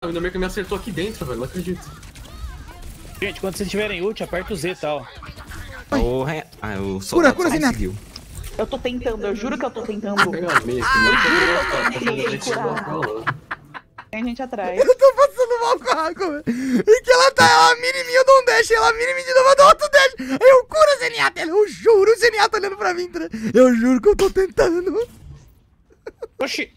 Ainda bem que me acertou aqui dentro, velho. Não acredito. Gente, quando vocês tiverem ult, aperta o Z tá, e tal. O eu Ah, o Cura, cura, Zenyatta. Eu tô tentando, eu juro que eu tô tentando. Pega a eu aqui, né? Tem gente atrás. Eu tô passando mal com a água, velho. E que ela tá, ela mini me, eu dou um dash, ela mini me de novo, eu dou outro dash. Eu curo, Zenyatta, eu juro, o tá olhando pra mim, tá? eu juro que eu tô tentando. Oxi!